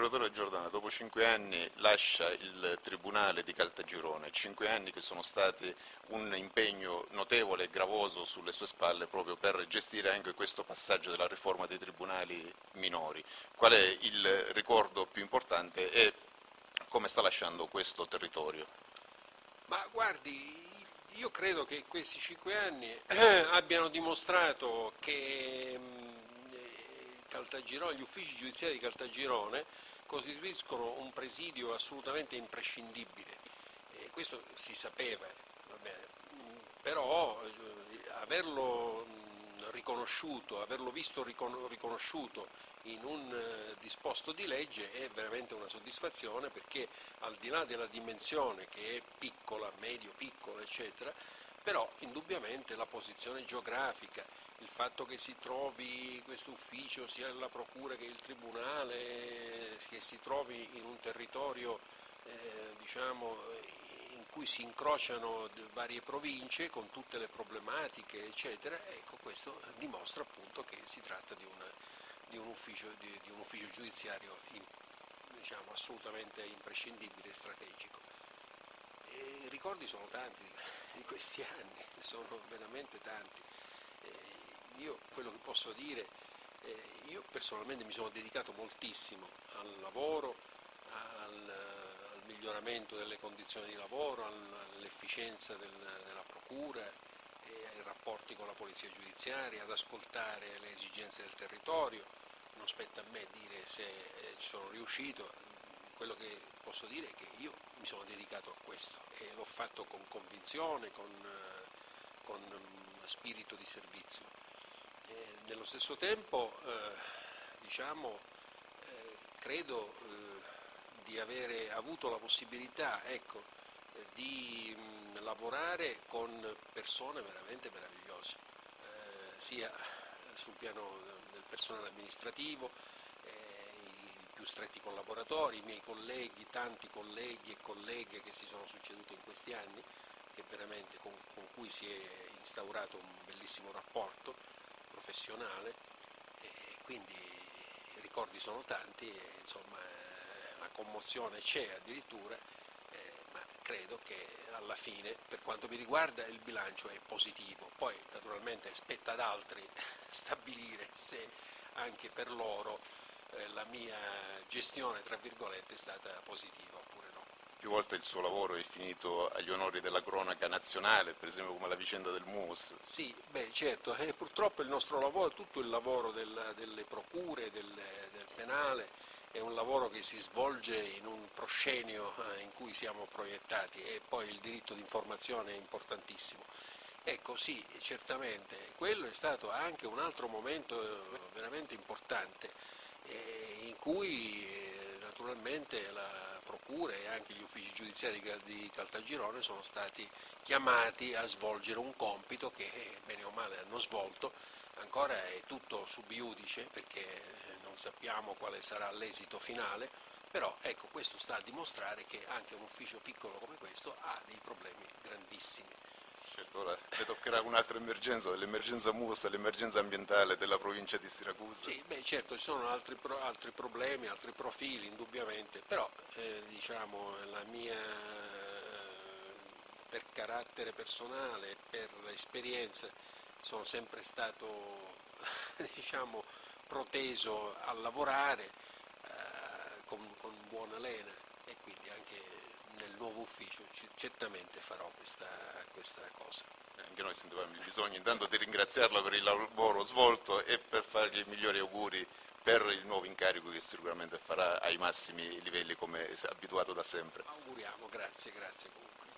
procuratore Giordano dopo cinque anni lascia il Tribunale di Caltagirone, cinque anni che sono stati un impegno notevole e gravoso sulle sue spalle proprio per gestire anche questo passaggio della riforma dei tribunali minori. Qual è il ricordo più importante e come sta lasciando questo territorio? Ma guardi, io credo che questi cinque anni abbiano dimostrato che Caltagirone, gli uffici giudiziari di Caltagirone costituiscono un presidio assolutamente imprescindibile. E questo si sapeva, però eh, averlo riconosciuto, averlo visto riconosciuto in un eh, disposto di legge è veramente una soddisfazione perché al di là della dimensione che è piccola, medio piccola eccetera, però indubbiamente la posizione geografica, il fatto che si trovi questo ufficio sia la procura che il tribunale, che si trovi in un territorio eh, diciamo, in cui si incrociano varie province con tutte le problematiche, eccetera, ecco, questo dimostra appunto che si tratta di, una, di, un, ufficio, di, di un, ufficio, giudiziario in, diciamo, assolutamente imprescindibile e strategico. Ricordi sono tanti di questi anni, sono veramente tanti. Io quello che posso dire, eh, io personalmente mi sono dedicato moltissimo al lavoro, al, al miglioramento delle condizioni di lavoro, all'efficienza del, della procura, ai rapporti con la polizia giudiziaria, ad ascoltare le esigenze del territorio. Non spetta a me dire se eh, ci sono riuscito, quello che posso dire è che io mi sono dedicato a questo e l'ho fatto con convinzione, con, con spirito di servizio. Nello stesso tempo eh, diciamo, eh, credo eh, di avere avuto la possibilità ecco, eh, di mh, lavorare con persone veramente meravigliose, eh, sia sul piano del personale amministrativo, più stretti collaboratori, i miei colleghi, tanti colleghi e colleghe che si sono succeduti in questi anni, con, con cui si è instaurato un bellissimo rapporto professionale e quindi i ricordi sono tanti e insomma la commozione c'è addirittura, eh, ma credo che alla fine per quanto mi riguarda il bilancio è positivo, poi naturalmente spetta ad altri stabilire se anche per loro eh, la mia gestione tra virgolette è stata positiva oppure no più volte il suo lavoro è finito agli onori della cronaca nazionale, per esempio come la vicenda del MUS. Sì, beh, certo, eh, purtroppo il nostro lavoro, tutto il lavoro del, delle procure, del, del, penale, è un lavoro che si svolge in un proscenio eh, in cui siamo proiettati e poi il diritto di informazione è importantissimo. Ecco sì, certamente, quello è stato anche un altro momento eh, veramente importante in cui eh, naturalmente la procure e anche gli uffici giudiziari di Caltagirone sono stati chiamati a svolgere un compito che bene o male hanno svolto, ancora è tutto sub iudice perché non sappiamo quale sarà l'esito finale, però ecco, questo sta a dimostrare che anche un ufficio piccolo come questo ha dei problemi grandissimi. Certo, ora le toccherà un'altra emergenza, l'emergenza MUS, l'emergenza ambientale della provincia di Siracusa. Sì, beh, certo, ci sono altri, pro, altri problemi, altri profili indubbiamente, però eh, diciamo, la mia, per carattere personale, per esperienza, sono sempre stato diciamo, proteso a lavorare eh, con, con buona lena e quindi anche nel nuovo ufficio certamente farò questa, questa cosa. Eh, anche noi sentivamo il bisogno intanto di ringraziarla per il lavoro svolto e per fargli i migliori auguri per il nuovo incarico che sicuramente farà ai massimi livelli come è abituato da sempre. Auguriamo, grazie, grazie comunque.